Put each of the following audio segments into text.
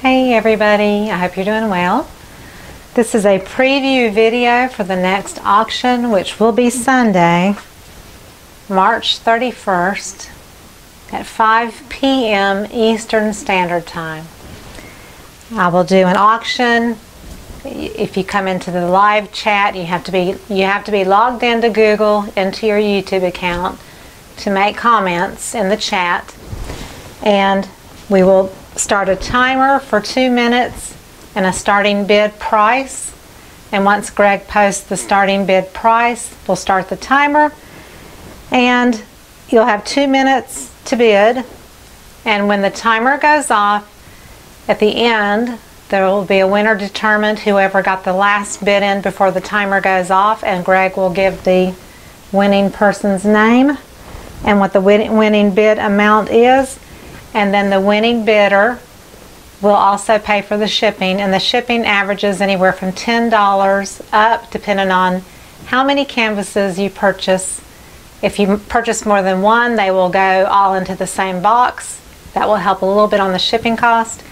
Hey everybody, I hope you're doing well. This is a preview video for the next auction, which will be Sunday, March 31st at 5 p.m. Eastern Standard Time. I will do an auction. If you come into the live chat, you have to be you have to be logged into Google into your YouTube account to make comments in the chat. And we will start a timer for two minutes and a starting bid price. And once Greg posts the starting bid price, we'll start the timer. And you'll have two minutes to bid. And when the timer goes off, at the end, there will be a winner determined, whoever got the last bid in before the timer goes off, and Greg will give the winning person's name and what the winning bid amount is. And then the winning bidder will also pay for the shipping, and the shipping averages anywhere from $10 up, depending on how many canvases you purchase. If you purchase more than one, they will go all into the same box. That will help a little bit on the shipping cost.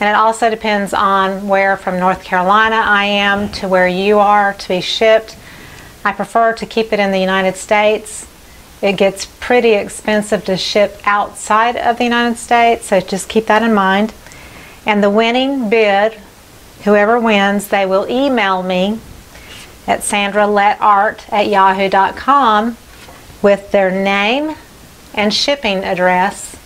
And it also depends on where from North Carolina I am to where you are to be shipped. I prefer to keep it in the United States. It gets pretty expensive to ship outside of the United States, so just keep that in mind. And the winning bid, whoever wins, they will email me at sandraletart at yahoo.com with their name and shipping address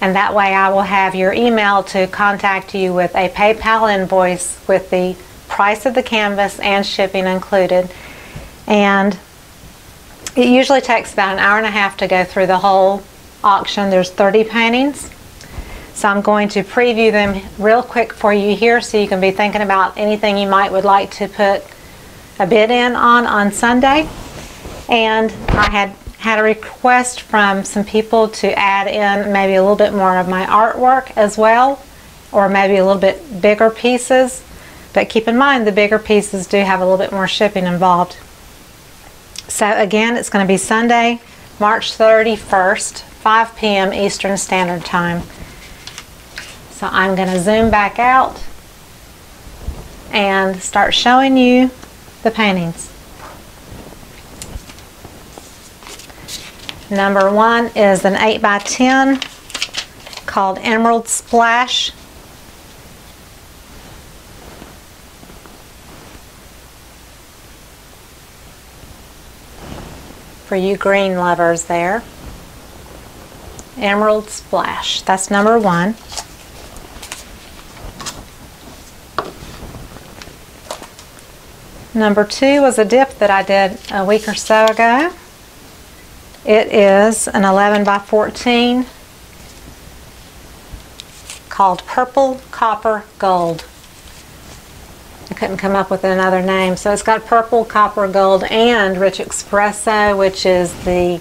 and that way I will have your email to contact you with a PayPal invoice with the price of the canvas and shipping included. And it usually takes about an hour and a half to go through the whole auction. There's 30 paintings. So I'm going to preview them real quick for you here so you can be thinking about anything you might would like to put a bid in on on Sunday. And I had had a request from some people to add in maybe a little bit more of my artwork as well, or maybe a little bit bigger pieces. But keep in mind the bigger pieces do have a little bit more shipping involved. So again, it's going to be Sunday, March 31st, 5 p.m. Eastern Standard Time. So I'm going to zoom back out and start showing you the paintings. Number one is an 8 by 10 called Emerald Splash. For you green lovers there. Emerald Splash. That's number one. Number two was a dip that I did a week or so ago. It is an 11 by 14 called Purple Copper Gold. I couldn't come up with another name. So it's got purple, copper, gold, and rich espresso, which is the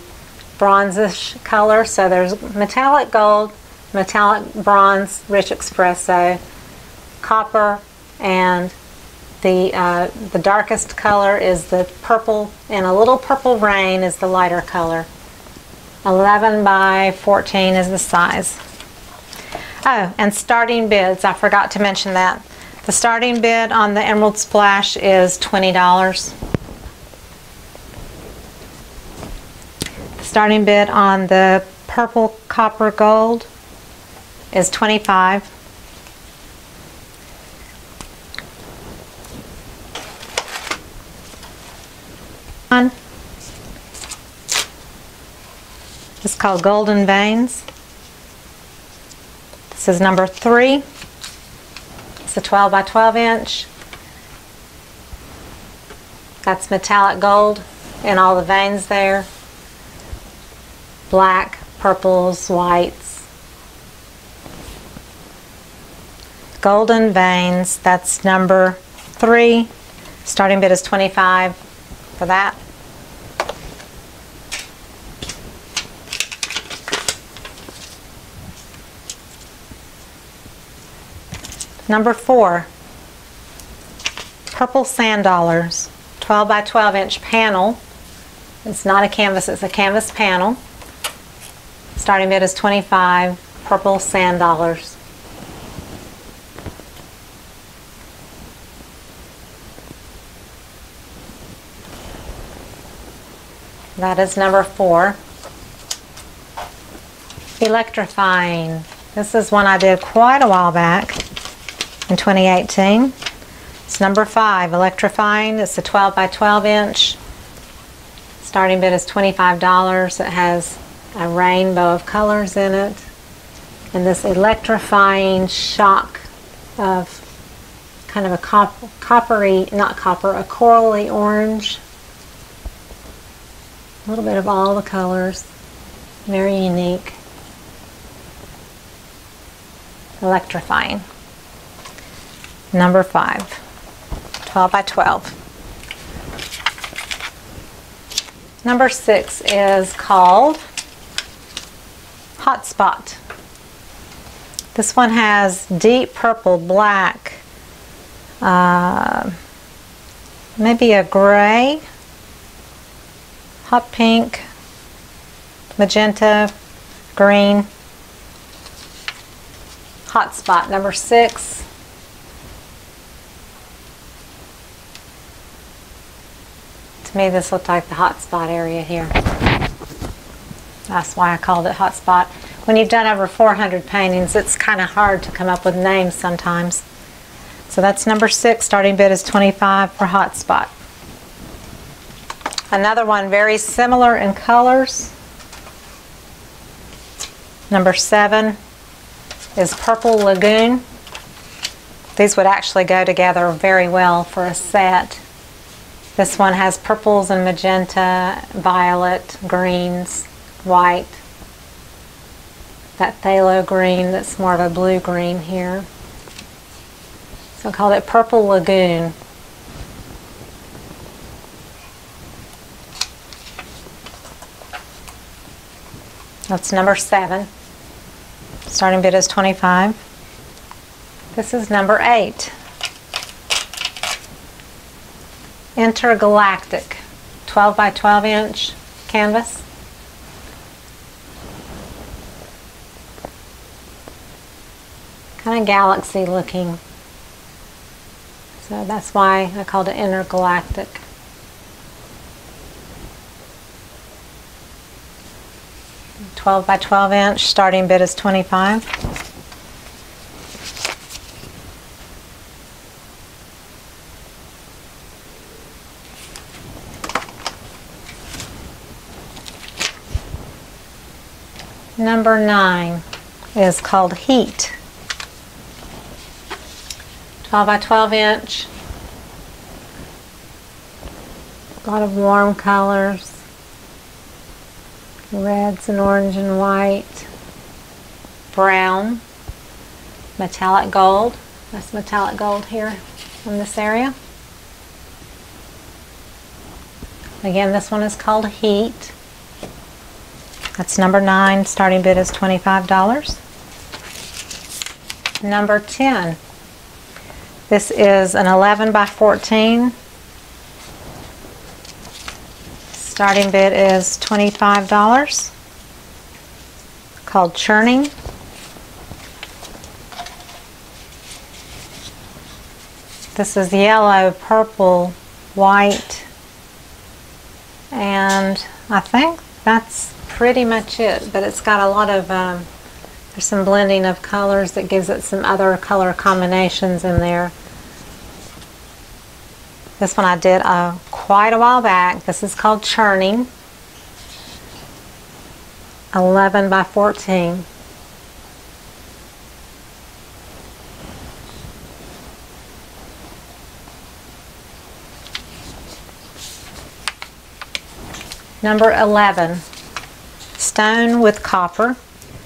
bronzish color. So there's metallic gold, metallic bronze, rich espresso, copper, and the, uh, the darkest color is the purple, and a little purple rain is the lighter color. 11 by 14 is the size. Oh, and starting bids, I forgot to mention that. The starting bid on the Emerald Splash is $20. The starting bid on the Purple Copper Gold is 25 One. It's called Golden Veins. This is number three. A 12 by 12 inch. That's metallic gold in all the veins there. Black, purples, whites. Golden veins, that's number three. Starting bid is 25 for that. Number four, purple sand dollars, 12 by 12 inch panel. It's not a canvas, it's a canvas panel. Starting bid is 25 purple sand dollars. That is number four. Electrifying. This is one I did quite a while back in 2018. It's number five, Electrifying. It's a 12 by 12 inch. Starting bid is $25. It has a rainbow of colors in it. And this electrifying shock of kind of a cop coppery, not copper, a corally orange. A little bit of all the colors. Very unique. Electrifying. Number five. 12 by 12. Number six is called Hotspot. This one has deep purple, black, uh, maybe a gray, hot pink, magenta, green. Hotspot number six. Me, this looked like the hotspot area here. That's why I called it hotspot. When you've done over 400 paintings, it's kind of hard to come up with names sometimes. So that's number six. Starting bid is 25 for hotspot. Another one very similar in colors. Number seven is Purple Lagoon. These would actually go together very well for a set. This one has purples and magenta, violet, greens, white. That phthalo green that's more of a blue green here. So I called it Purple Lagoon. That's number seven. Starting bid is 25. This is number eight. Intergalactic, 12 by 12 inch canvas. Kind of galaxy looking. So that's why I called it intergalactic. Twelve by twelve inch, starting bid is twenty-five. Number nine is called Heat. 12 by 12 inch. A lot of warm colors. Reds and orange and white. Brown. Metallic gold. That's metallic gold here in this area. Again, this one is called Heat. That's number nine. Starting bid is $25. Number 10. This is an 11 by 14. Starting bid is $25. Called Churning. This is yellow, purple, white, and I think that's pretty much it, but it's got a lot of um, there's some blending of colors that gives it some other color combinations in there. This one I did uh, quite a while back. This is called Churning. 11 by 14. Number 11, Stone with Copper.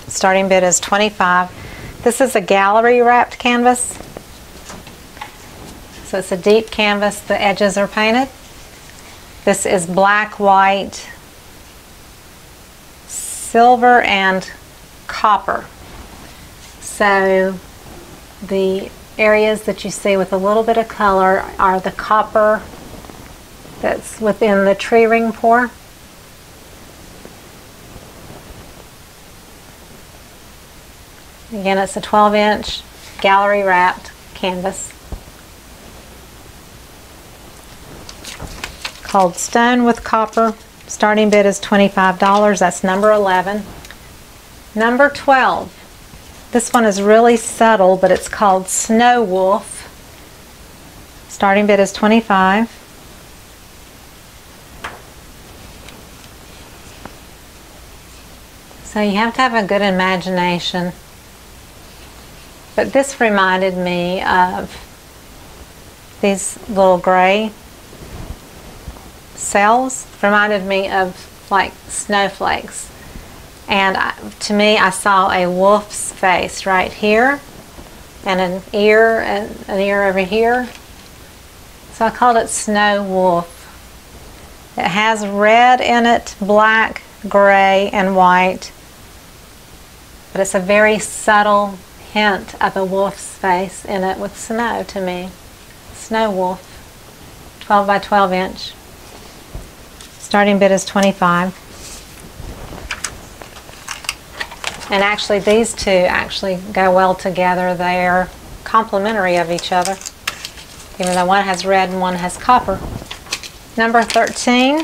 Starting bid is 25. This is a gallery wrapped canvas. So it's a deep canvas, the edges are painted. This is black, white, silver, and copper. So the areas that you see with a little bit of color are the copper that's within the tree ring pour. Again, it's a 12 inch gallery wrapped canvas called Stone with Copper Starting bid is $25. That's number 11. Number 12. This one is really subtle, but it's called Snow Wolf. Starting bid is 25. So you have to have a good imagination. But this reminded me of these little gray cells. Reminded me of like snowflakes. And I, to me, I saw a wolf's face right here, and an ear, and an ear over here. So I called it Snow Wolf. It has red in it, black, gray, and white. But it's a very subtle hint of a wolf's face in it with snow to me. Snow Wolf, 12 by 12 inch. Starting bid is 25. And actually these two actually go well together. They are complementary of each other. Even though one has red and one has copper. Number 13.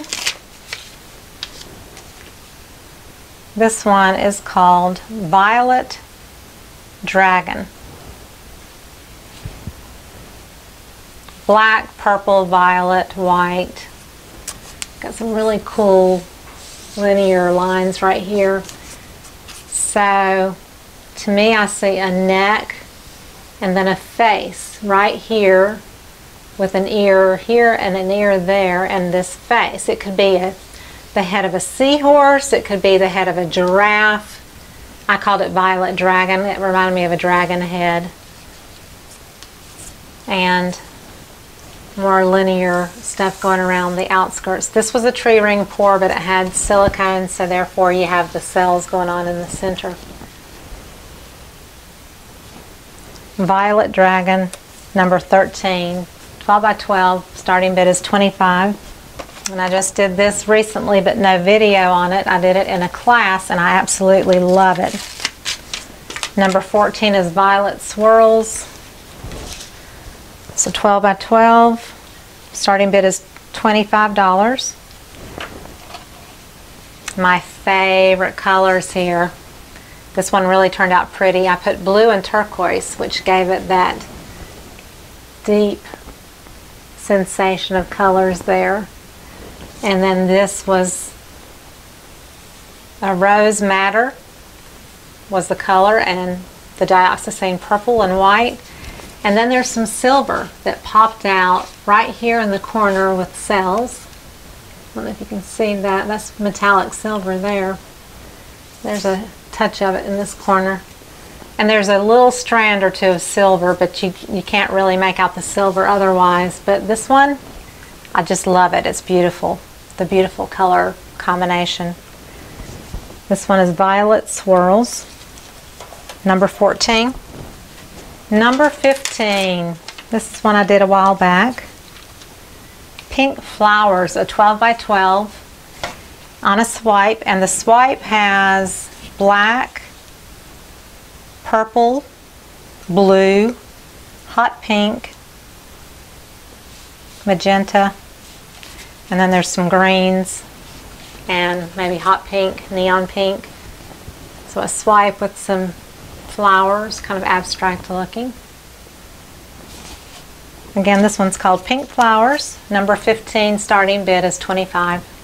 This one is called Violet Dragon. Black, purple, violet, white. Got some really cool linear lines right here. So to me I see a neck and then a face right here with an ear here and an ear there and this face. It could be a, the head of a seahorse, it could be the head of a giraffe. I called it Violet Dragon. It reminded me of a dragon head. And more linear stuff going around the outskirts. This was a tree ring pour, but it had silicone, so therefore you have the cells going on in the center. Violet Dragon, number 13, 12 by 12, starting bid is 25. And I just did this recently, but no video on it. I did it in a class, and I absolutely love it. Number 14 is Violet Swirls. So 12 by 12. Starting bid is $25. My favorite colors here. This one really turned out pretty. I put blue and turquoise, which gave it that deep sensation of colors there. And then this was a rose madder was the color and the dioxazine purple and white. And then there's some silver that popped out right here in the corner with cells. I don't know if you can see that. That's metallic silver there. There's a touch of it in this corner. And there's a little strand or two of silver, but you, you can't really make out the silver otherwise. But this one, I just love it. It's beautiful. The beautiful color combination. This one is Violet Swirls, number 14. Number 15, this is one I did a while back. Pink Flowers, a 12 by 12 on a swipe. And the swipe has black, purple, blue, hot pink, magenta, and then there's some greens and maybe hot pink, neon pink. So a swipe with some flowers, kind of abstract looking. Again, this one's called Pink Flowers. Number 15, starting bid is 25.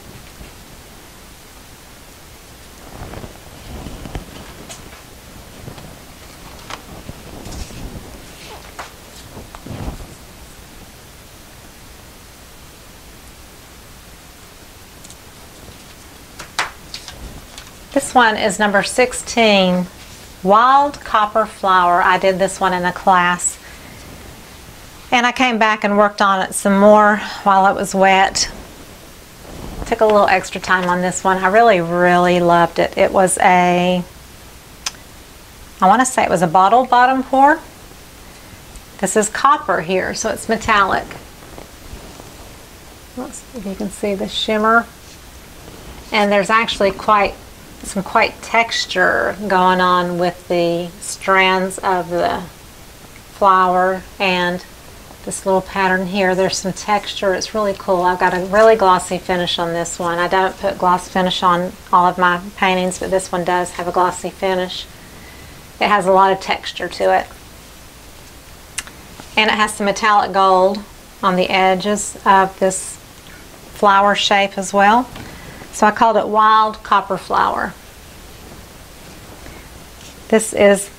This one is number 16 Wild Copper Flower. I did this one in a class. And I came back and worked on it some more while it was wet. Took a little extra time on this one. I really, really loved it. It was a, I want to say it was a bottle bottom pour. This is copper here, so it's metallic. Let's see if you can see the shimmer. And there's actually quite some quite texture going on with the strands of the flower and this little pattern here. There's some texture. It's really cool. I've got a really glossy finish on this one. I don't put gloss finish on all of my paintings, but this one does have a glossy finish. It has a lot of texture to it. And it has some metallic gold on the edges of this flower shape as well. So I called it Wild Copper Flower. This is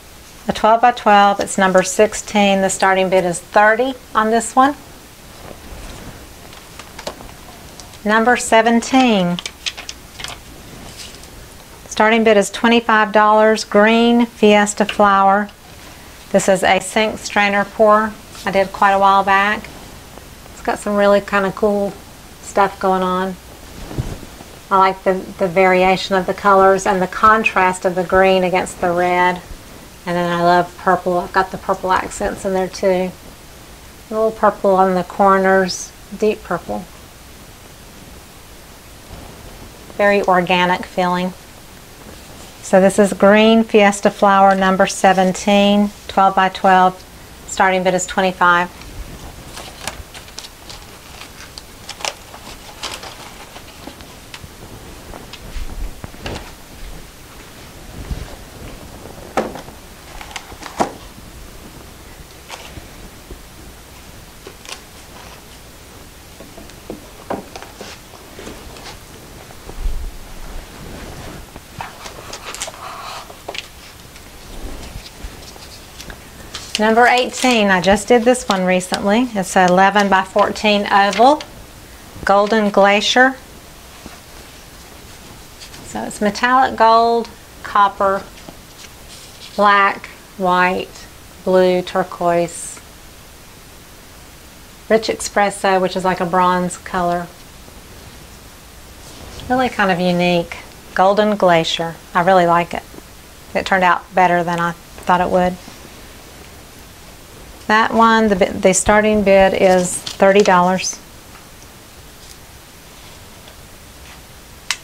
a 12 by 12. It's number 16. The starting bid is 30 on this one. Number 17. Starting bid is $25. Green Fiesta flower. This is a sink strainer pour I did quite a while back. It's got some really kind of cool stuff going on. I like the, the variation of the colors and the contrast of the green against the red. And then I love purple. I've got the purple accents in there too. A little purple on the corners, deep purple. Very organic feeling. So this is green Fiesta flower number 17, 12 by 12. Starting bid is 25. Number 18, I just did this one recently. It's an 11 by 14 oval, Golden Glacier. So it's metallic gold, copper, black, white, blue, turquoise, rich espresso, which is like a bronze color. Really kind of unique. Golden Glacier. I really like it. It turned out better than I thought it would. That one, the, the starting bid is $30.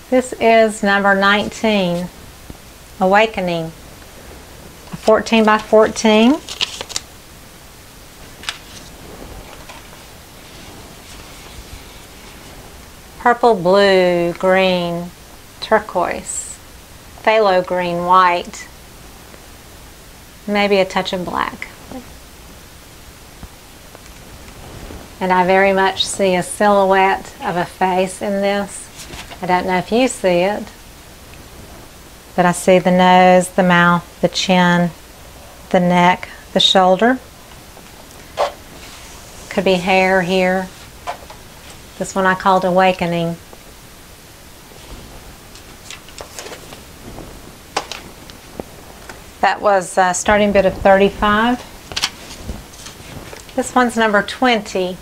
This is number 19, Awakening. A 14 by 14. Purple, blue, green, turquoise, phthalo green, white, maybe a touch of black. And I very much see a silhouette of a face in this. I don't know if you see it, but I see the nose, the mouth, the chin, the neck, the shoulder. Could be hair here. This one I called Awakening. That was a starting bit of 35. This one's number 20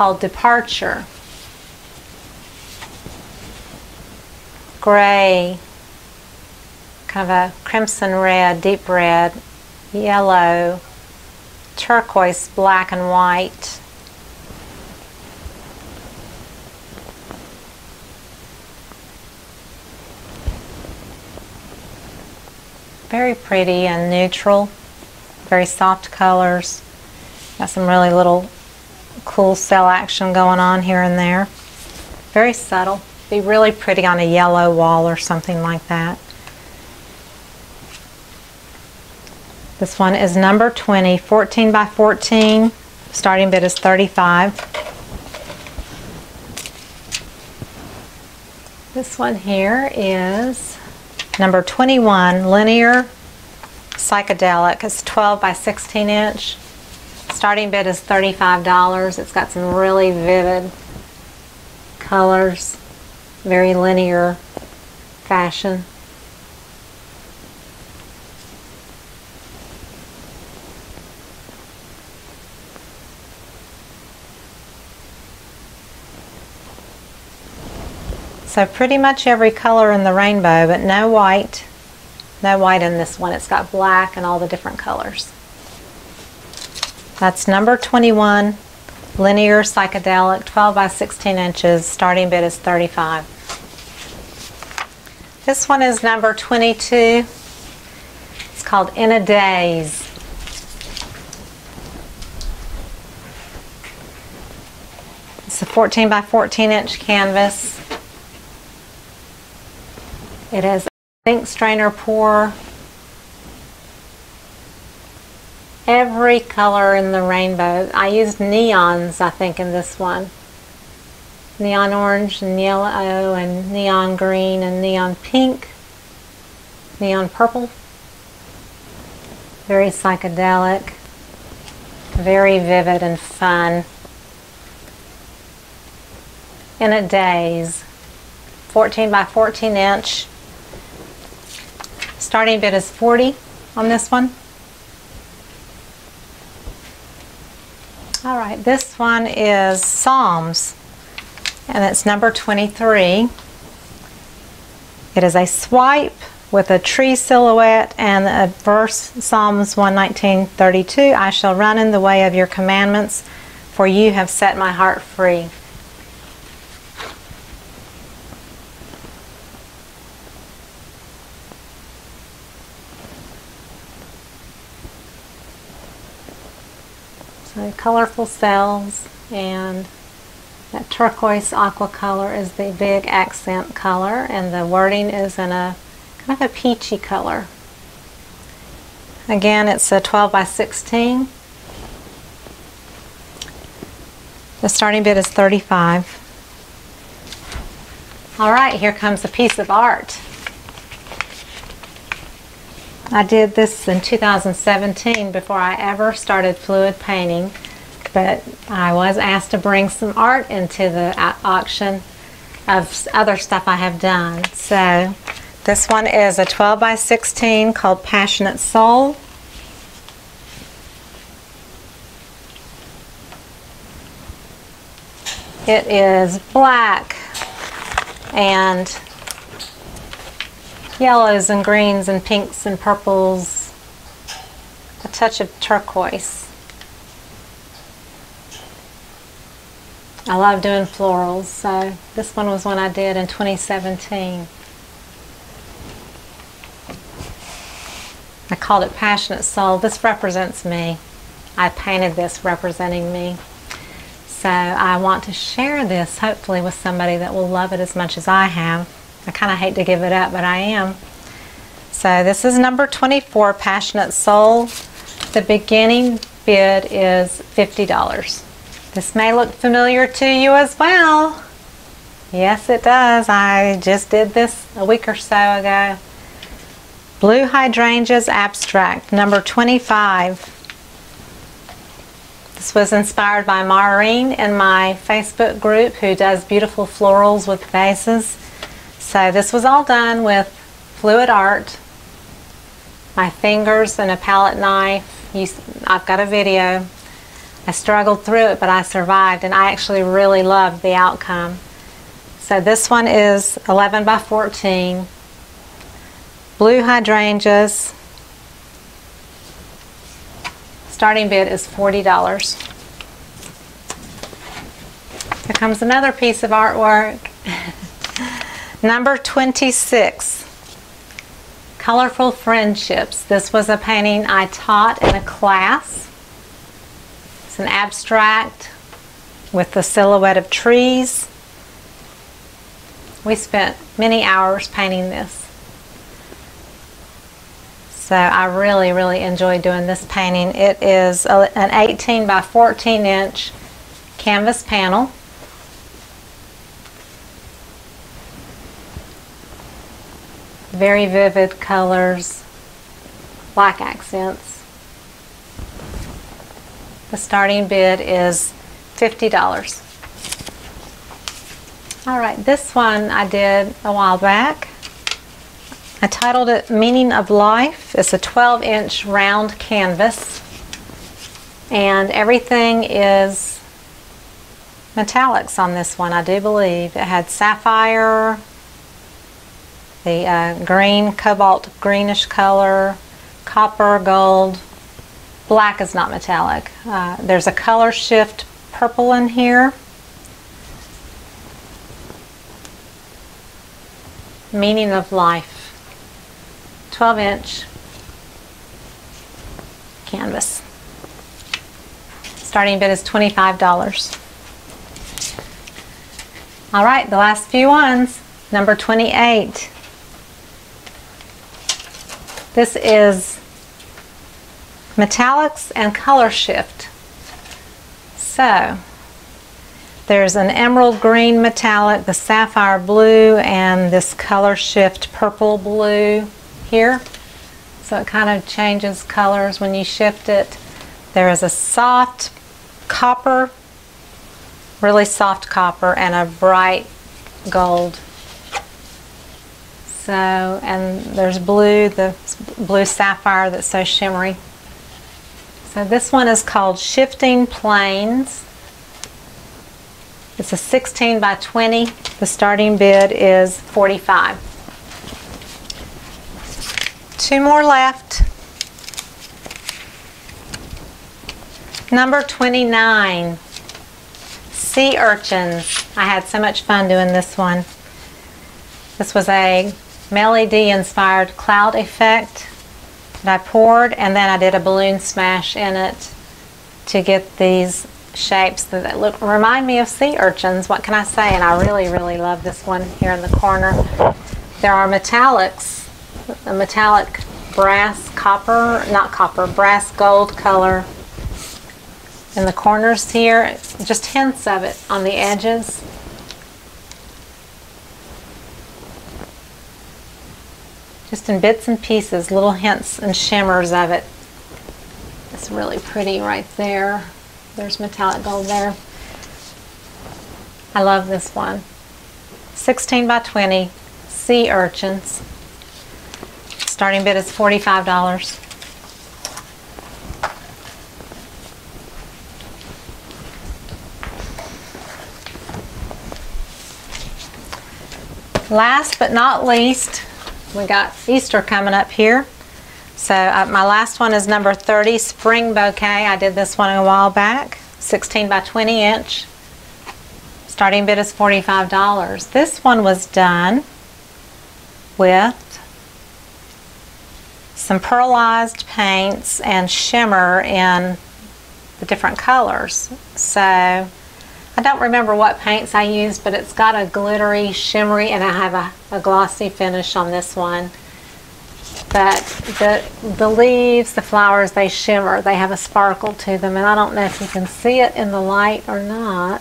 called Departure. Gray, kind of a crimson red, deep red, yellow, turquoise, black and white. Very pretty and neutral, very soft colors. Got some really little cool cell action going on here and there. Very subtle. Be really pretty on a yellow wall or something like that. This one is number 20, 14 by 14. Starting bid is 35. This one here is number 21, linear psychedelic. It's 12 by 16 inch. Starting bid is $35. It's got some really vivid colors, very linear fashion. So pretty much every color in the rainbow, but no white. No white in this one. It's got black and all the different colors. That's number 21, linear psychedelic, 12 by 16 inches, starting bid is 35. This one is number 22. It's called In a Daze. It's a 14 by 14 inch canvas. It has a sink strainer pour Every color in the rainbow. I used neons, I think, in this one. Neon orange and yellow and neon green and neon pink. Neon purple. Very psychedelic. Very vivid and fun. In a daze. 14 by 14 inch. Starting bid is 40 on this one. All right, this one is Psalms, and it's number 23. It is a swipe with a tree silhouette and a verse, Psalms 119.32, I shall run in the way of your commandments, for you have set my heart free. Colorful cells and that turquoise aqua color is the big accent color and the wording is in a kind of a peachy color. Again, it's a 12 by 16. The starting bid is 35. All right, here comes a piece of art. I did this in 2017 before I ever started fluid painting, but I was asked to bring some art into the uh, auction of other stuff I have done. So this one is a 12 by 16 called Passionate Soul. It is black and yellows and greens and pinks and purples, a touch of turquoise. I love doing florals, so this one was one I did in 2017. I called it Passionate Soul. This represents me. I painted this representing me. So I want to share this hopefully with somebody that will love it as much as I have. I kind of hate to give it up, but I am. So this is number 24, Passionate Soul. The beginning bid is $50. This may look familiar to you as well. Yes, it does. I just did this a week or so ago. Blue Hydrangeas Abstract, number 25. This was inspired by Maureen in my Facebook group who does beautiful florals with vases. So this was all done with fluid art, my fingers and a palette knife. You, I've got a video. I struggled through it, but I survived, and I actually really loved the outcome. So this one is 11 by 14. Blue hydrangeas. Starting bid is $40. Here comes another piece of artwork. Number 26, Colorful Friendships. This was a painting I taught in a class. An abstract with the silhouette of trees. We spent many hours painting this. So I really, really enjoyed doing this painting. It is an 18 by 14 inch canvas panel. very vivid colors, black accents. The starting bid is $50. All right, this one I did a while back. I titled it Meaning of Life. It's a 12 inch round canvas and everything is metallics on this one, I do believe. It had sapphire, the uh, green, cobalt greenish color, copper, gold. Black is not metallic. Uh, there's a color shift purple in here. Meaning of life. 12 inch canvas. Starting bid is $25. All right, the last few ones. Number 28. This is metallics and color shift. So, there's an emerald green metallic, the sapphire blue, and this color shift purple blue here. So it kind of changes colors when you shift it. There is a soft copper, really soft copper, and a bright gold. So, and there's blue, the blue sapphire that's so shimmery. So this one is called Shifting Planes. It's a 16 by 20. The starting bid is 45. Two more left. Number 29, sea urchins. I had so much fun doing this one. This was a LED inspired cloud effect I poured and then I did a balloon smash in it to get these shapes that look remind me of sea urchins. What can I say? And I really, really love this one here in the corner. There are metallics, a metallic brass copper, not copper, brass gold color in the corners here, just hints of it on the edges. Just in bits and pieces, little hints and shimmers of it. It's really pretty right there. There's metallic gold there. I love this one. 16 by 20, sea urchins. Starting bid is $45. Last but not least, we got Easter coming up here. So uh, my last one is number 30, Spring Bouquet. I did this one a while back, 16 by 20 inch. Starting bid is $45. This one was done with some pearlized paints and shimmer in the different colors. So I don't remember what paints I used, but it's got a glittery, shimmery, and I have a, a glossy finish on this one. But the, the leaves, the flowers, they shimmer. They have a sparkle to them, and I don't know if you can see it in the light or not,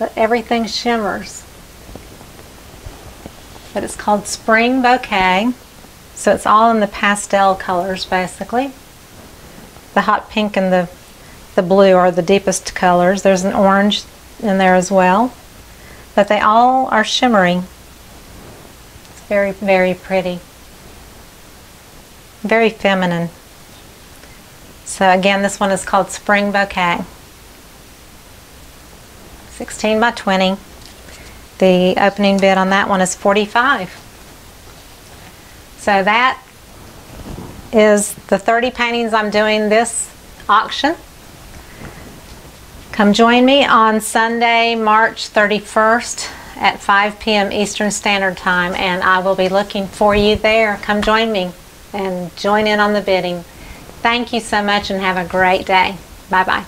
but everything shimmers. But it's called Spring Bouquet, so it's all in the pastel colors, basically. The hot pink and the the blue are the deepest colors. There's an orange in there as well. But they all are shimmering. It's very, very pretty. Very feminine. So again, this one is called Spring Bouquet. 16 by 20. The opening bid on that one is 45. So that is the 30 paintings I'm doing this auction. Come join me on Sunday, March 31st at 5 p.m. Eastern Standard Time, and I will be looking for you there. Come join me and join in on the bidding. Thank you so much and have a great day. Bye bye.